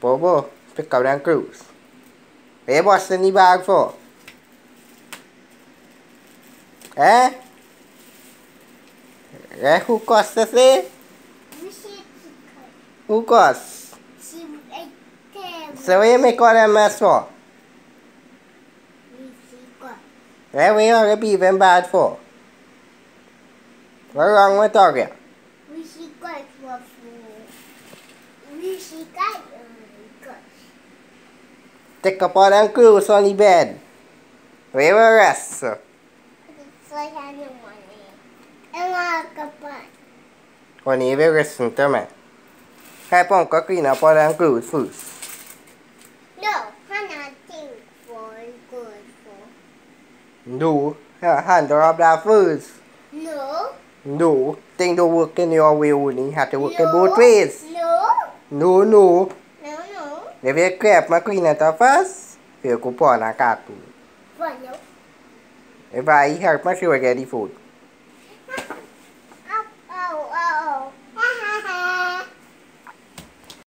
Bobo, pick up them cruise. Hey, what's in the bag for? Eh? Eh, who cost the thing? Who cost? So what you make all that mess for? Eh, what you to be even bad for? What wrong with dog here? Take up all them clothes on the bed. We will rest. When you will rest to me. Help on go clean up all them clothes first. No, Hannah think for good for. Do. Handle up that first. No. No. Think to work in your only. You have to work in both ways. No. No, no. No, no. If you grab my clean it up first, you go pour on a cartoon. For no. If I help my sure get the food.